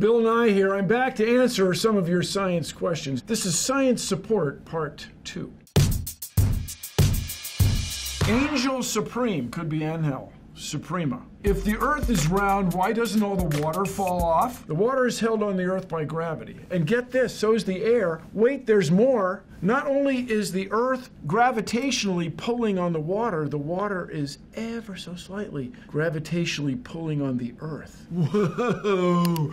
Bill Nye here. I'm back to answer some of your science questions. This is Science Support Part 2. Angel Supreme could be Angel Suprema. If the Earth is round, why doesn't all the water fall off? The water is held on the Earth by gravity. And get this, so is the air. Wait, there's more. Not only is the Earth gravitationally pulling on the water, the water is ever so slightly gravitationally pulling on the Earth. Whoa!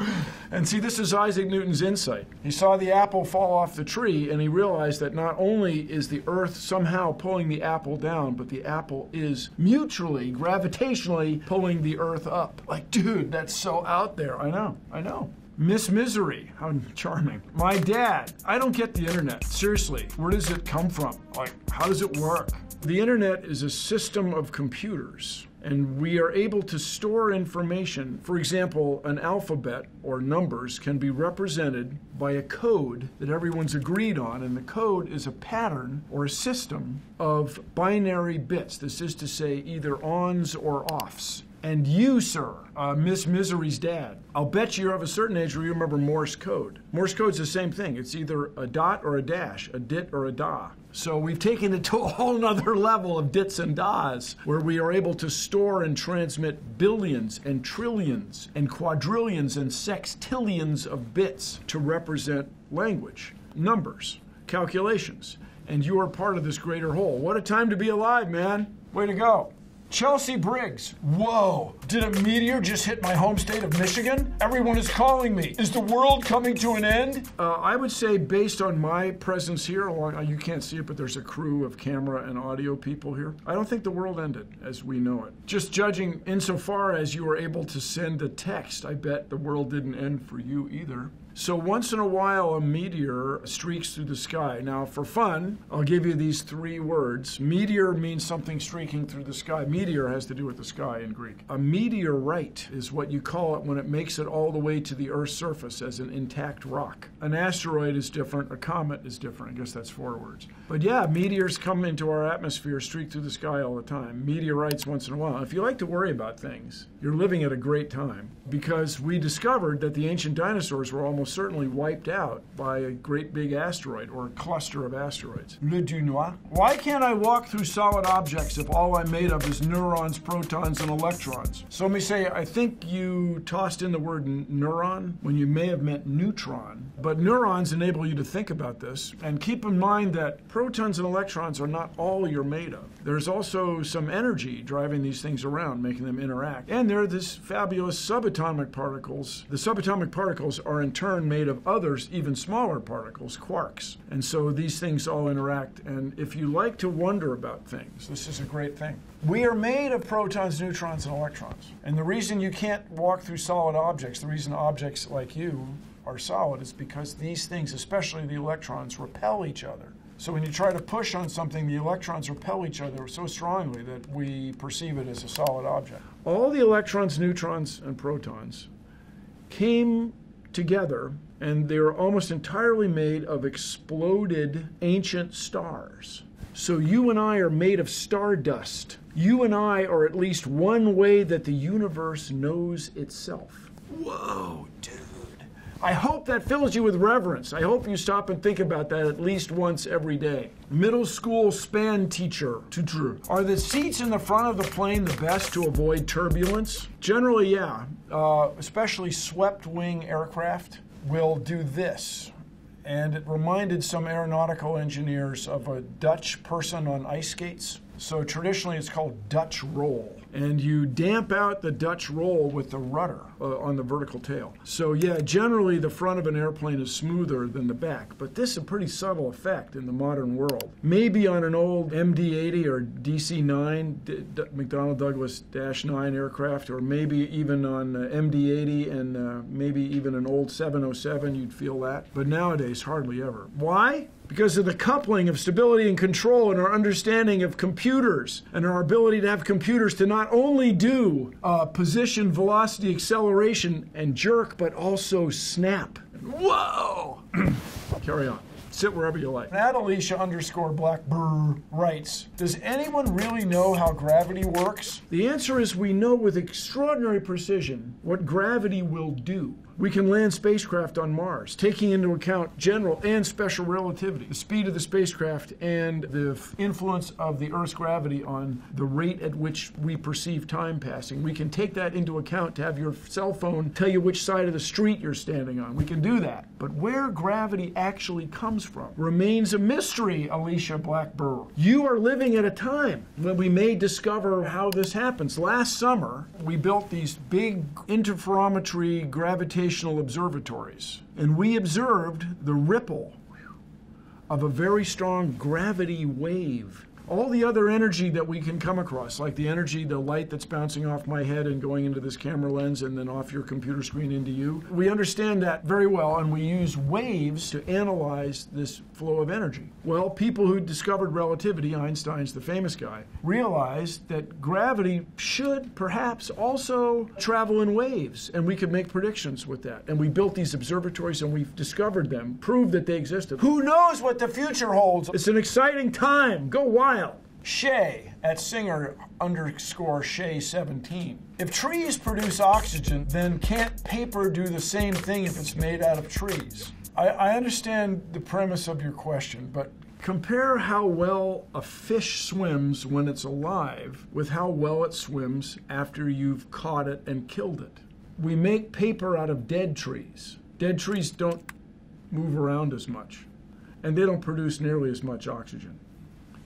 And see, this is Isaac Newton's insight. He saw the apple fall off the tree and he realized that not only is the Earth somehow pulling the apple down, but the apple is mutually, gravitationally pulling the earth up. Like, dude, that's so out there. I know, I know. Miss Misery, how charming. My dad, I don't get the internet. Seriously, where does it come from? Like, how does it work? The internet is a system of computers, and we are able to store information. For example, an alphabet or numbers can be represented by a code that everyone's agreed on, and the code is a pattern or a system of binary bits. This is to say, either ons or offs. And you, sir, uh, Miss Misery's dad, I'll bet you're of a certain age where you remember Morse code. Morse code's the same thing. It's either a dot or a dash, a dit or a da. So we've taken it to a whole nother level of dits and das, where we are able to store and transmit billions and trillions and quadrillions and sextillions of bits to represent language, numbers, calculations. And you are part of this greater whole. What a time to be alive, man. Way to go. Chelsea Briggs. Whoa. Did a meteor just hit my home state of Michigan? Everyone is calling me. Is the world coming to an end? Uh, I would say, based on my presence here, along, uh, you can't see it, but there's a crew of camera and audio people here. I don't think the world ended as we know it. Just judging insofar as you were able to send a text, I bet the world didn't end for you either. So once in a while, a meteor streaks through the sky. Now, for fun, I'll give you these three words. Meteor means something streaking through the sky. Meteor has to do with the sky in Greek. A meteorite is what you call it when it makes it all the way to the Earth's surface as an intact rock. An asteroid is different. A comet is different. I guess that's four words. But yeah, meteors come into our atmosphere, streak through the sky all the time. Meteorites once in a while. If you like to worry about things, you're living at a great time because we discovered that the ancient dinosaurs were almost certainly wiped out by a great big asteroid or a cluster of asteroids. Le Dunois. Why can't I walk through solid objects if all I'm made of is neurons, protons, and electrons? So let me say, I think you tossed in the word neuron when you may have meant neutron, but neurons enable you to think about this. And keep in mind that protons and electrons are not all you're made of. There's also some energy driving these things around, making them interact. And there are these fabulous subatomic particles. The subatomic particles are in turn made of others, even smaller particles, quarks. And so these things all interact. And if you like to wonder about things, this is a great thing. We are made of protons, neutrons, and electrons. And the reason you can't walk through solid objects, the reason objects like you are solid, is because these things, especially the electrons, repel each other. So when you try to push on something, the electrons repel each other so strongly that we perceive it as a solid object. All the electrons, neutrons, and protons came together and they are almost entirely made of exploded ancient stars. So you and I are made of stardust. You and I are at least one way that the universe knows itself. Whoa, dude. I hope that fills you with reverence. I hope you stop and think about that at least once every day. Middle school span teacher, true. Are the seats in the front of the plane the best to avoid turbulence? Generally, yeah. Uh, especially swept wing aircraft will do this. And it reminded some aeronautical engineers of a Dutch person on ice skates. So traditionally it's called Dutch roll. And you damp out the Dutch roll with the rudder uh, on the vertical tail. So, yeah, generally the front of an airplane is smoother than the back, but this is a pretty subtle effect in the modern world. Maybe on an old MD 80 or DC 9, D- D- McDonnell Douglas Dash 9 aircraft, or maybe even on uh, MD 80 and uh, maybe even an old 707, you'd feel that. But nowadays, hardly ever. Why? Because of the coupling of stability and control and our understanding of computers and our ability to have computers to not only do uh, position, velocity, acceleration, and jerk, but also snap. Whoa! Carry on. Sit wherever you like. Adelicia underscore black brr writes Does anyone really know how gravity works? The answer is we know with extraordinary precision what gravity will do. We can land spacecraft on Mars, taking into account general and special relativity, the speed of the spacecraft, and the influence of the Earth's gravity on the rate at which we perceive time passing. We can take that into account to have your cell phone tell you which side of the street you're standing on. We can do that. But where gravity actually comes from remains a mystery, Alicia Blackburn. You are living at a time when we may discover how this happens. Last summer, we built these big interferometry gravitational observatories, and we observed the ripple of a very strong gravity wave. All the other energy that we can come across, like the energy, the light that's bouncing off my head and going into this camera lens and then off your computer screen into you, we understand that very well and we use waves to analyze this flow of energy. Well, people who discovered relativity, Einstein's the famous guy, realized that gravity should perhaps also travel in waves and we could make predictions with that. And we built these observatories and we've discovered them, proved that they existed. Who knows what the future holds? It's an exciting time. Go wild. Shay at singer underscore Shay 17. If trees produce oxygen, then can't paper do the same thing if it's made out of trees? I, I understand the premise of your question, but compare how well a fish swims when it's alive with how well it swims after you've caught it and killed it. We make paper out of dead trees. Dead trees don't move around as much, and they don't produce nearly as much oxygen.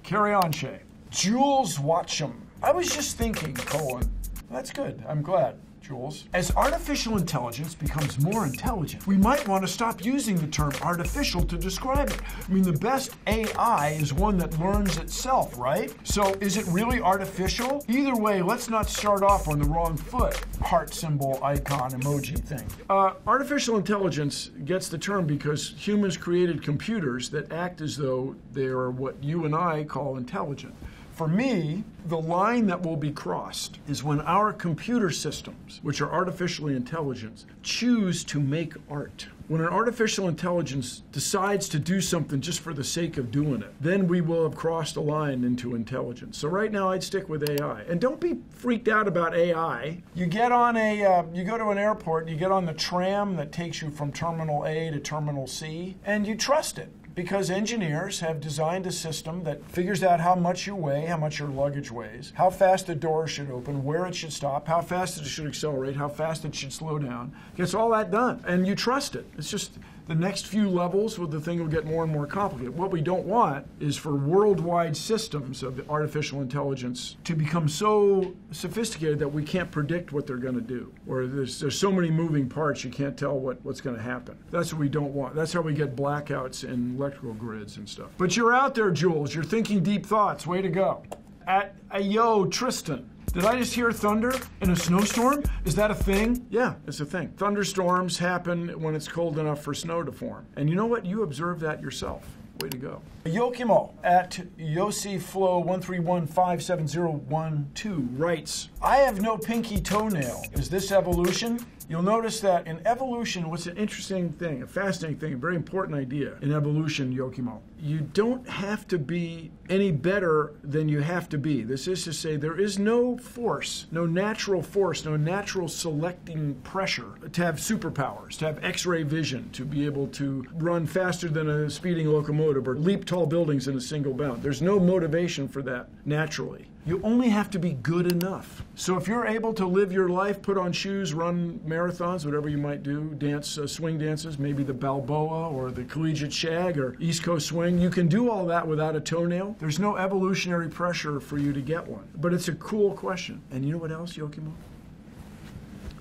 Carry on, Shay. Jules Watcham. I was just thinking, Colin. That's good. I'm glad, Jules. As artificial intelligence becomes more intelligent, we might want to stop using the term artificial to describe it. I mean, the best AI is one that learns itself, right? So is it really artificial? Either way, let's not start off on the wrong foot. Heart symbol, icon, emoji thing. Uh, artificial intelligence gets the term because humans created computers that act as though they are what you and I call intelligent. For me, the line that will be crossed is when our computer systems, which are artificially intelligent, choose to make art. When an artificial intelligence decides to do something just for the sake of doing it, then we will have crossed a line into intelligence. So right now, I'd stick with AI. And don't be freaked out about AI. You get on a, uh, you go to an airport, and you get on the tram that takes you from Terminal A to Terminal C, and you trust it because engineers have designed a system that figures out how much you weigh, how much your luggage weighs, how fast the door should open, where it should stop, how fast it should accelerate, how fast it should slow down. Gets all that done, and you trust it. It's just the next few levels with the thing will get more and more complicated. What we don't want is for worldwide systems of artificial intelligence to become so sophisticated that we can't predict what they're going to do, or there's, there's so many moving parts you can't tell what, what's going to happen. That's what we don't want. That's how we get blackouts in electrical grids and stuff. But you're out there, Jules. You're thinking deep thoughts. Way to go. At uh, yo, Tristan. Did I just hear thunder in a snowstorm? Is that a thing? Yeah, it's a thing. Thunderstorms happen when it's cold enough for snow to form. And you know what? You observe that yourself. Way to go. Yokimo at YosiFlow13157012 writes, I have no pinky toenail. Is this evolution? You'll notice that in evolution, what's an interesting thing, a fascinating thing, a very important idea in evolution, Yokimo, you don't have to be any better than you have to be. This is to say, there is no force, no natural force, no natural selecting pressure to have superpowers, to have x ray vision, to be able to run faster than a speeding locomotive or leap tall buildings in a single bound. There's no motivation for that naturally. You only have to be good enough. So if you're able to live your life, put on shoes, run marathons, whatever you might do, dance uh, swing dances, maybe the Balboa or the collegiate shag or East Coast swing, you can do all that without a toenail. There's no evolutionary pressure for you to get one. But it's a cool question. And you know what else, Yokimo?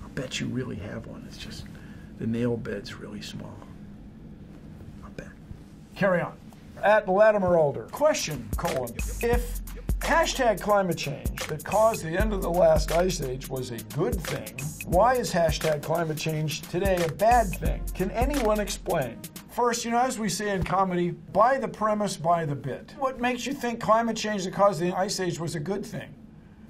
I'll bet you really have one. It's just the nail bed's really small. I'll bet. Carry on. At Latimer Alder. Question, colon. If Hashtag climate change that caused the end of the last ice age was a good thing. Why is hashtag climate change today a bad thing? Can anyone explain? First, you know, as we say in comedy, buy the premise, buy the bit. What makes you think climate change that caused the ice age was a good thing?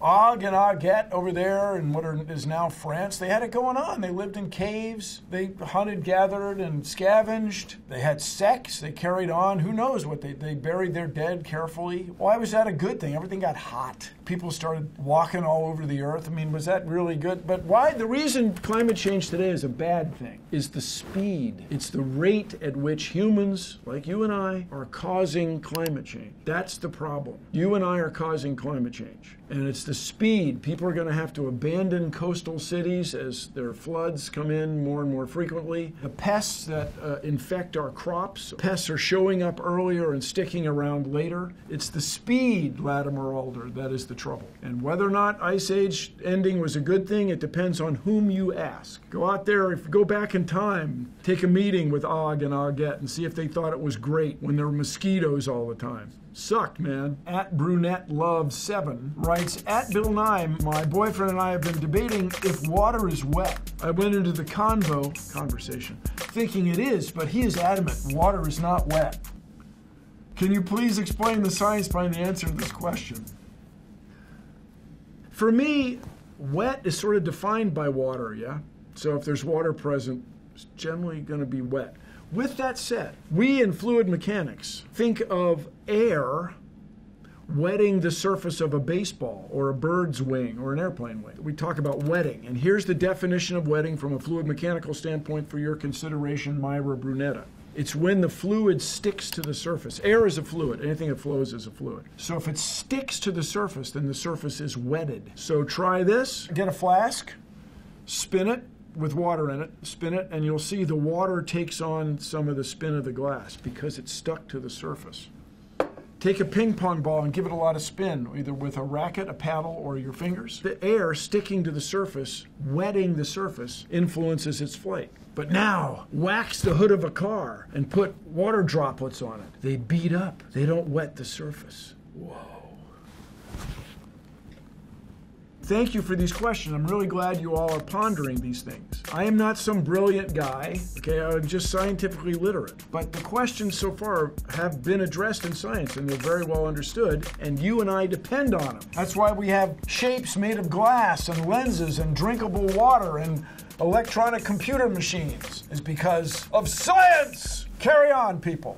Og and Aguette over there in what are, is now France, they had it going on. They lived in caves, they hunted, gathered, and scavenged. They had sex, they carried on. Who knows what they, they buried their dead carefully. Why was that a good thing? Everything got hot. People started walking all over the earth. I mean, was that really good? But why? The reason climate change today is a bad thing is the speed. It's the rate at which humans, like you and I, are causing climate change. That's the problem. You and I are causing climate change. And it's the speed. People are going to have to abandon coastal cities as their floods come in more and more frequently. The pests that uh, infect our crops, pests are showing up earlier and sticking around later. It's the speed, Latimer Alder, that is the trouble. And whether or not Ice Age ending was a good thing, it depends on whom you ask. Go out there, if go back in time, take a meeting with Og and Aguette and see if they thought it was great when there were mosquitoes all the time. Sucked, man. At Brunette Love 7 writes At Bill Nye, my boyfriend and I have been debating if water is wet. I went into the convo conversation thinking it is, but he is adamant water is not wet. Can you please explain the science behind the answer to this question? For me, wet is sort of defined by water, yeah? So if there's water present, it's generally going to be wet. With that said, we in fluid mechanics think of air wetting the surface of a baseball or a bird's wing or an airplane wing. We talk about wetting. And here's the definition of wetting from a fluid mechanical standpoint for your consideration, Myra Brunetta. It's when the fluid sticks to the surface. Air is a fluid. Anything that flows is a fluid. So if it sticks to the surface, then the surface is wetted. So try this. Get a flask, spin it, with water in it, spin it, and you'll see the water takes on some of the spin of the glass because it's stuck to the surface. Take a ping pong ball and give it a lot of spin, either with a racket, a paddle, or your fingers. The air sticking to the surface, wetting the surface, influences its flight. But now, wax the hood of a car and put water droplets on it. They beat up, they don't wet the surface. Whoa. Thank you for these questions. I'm really glad you all are pondering these things. I am not some brilliant guy, okay? I'm just scientifically literate. But the questions so far have been addressed in science and they're very well understood, and you and I depend on them. That's why we have shapes made of glass and lenses and drinkable water and electronic computer machines, is because of science! Carry on, people.